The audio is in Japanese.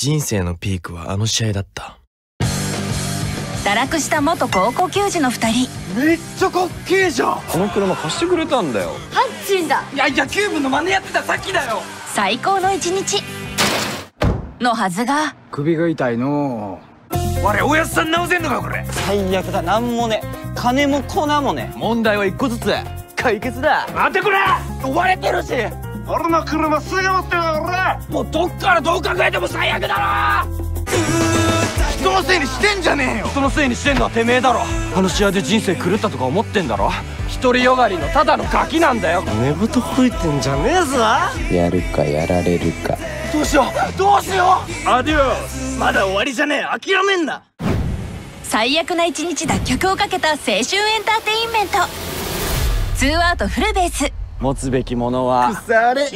人生のピークはあの試合だった。堕落した元高校球児の2人。めっちゃかっけえじゃん。この車貸してくれたんだよ。ハッチンだ。いや野球部の真似やってたさっきだよ。最高の一日のはずが。首が痛いの。我おやつさん直せんのかこれ。最悪だ。なんもね。金も粉もね。問題は一個ずつ解決だ。待ってくれ。割れてるし俺の車すぐ持ってるからもうどっからどう考えても最悪だろ。人のせいにしてんじゃねえよ。人のせいにしてんのはてめえだろ。あの試合で人生狂ったとか思ってんだろ。独りよがりのただのガキなんだよ。寝言吹いてんじゃねえぞ。やるかやられるか。どうしよう。どうしよう。アデュオス。まだ終わりじゃねえ。諦めんな。最悪な一日脱却をかけた青春エンターテインメント。ツーアウトフルベース持つべきものは。され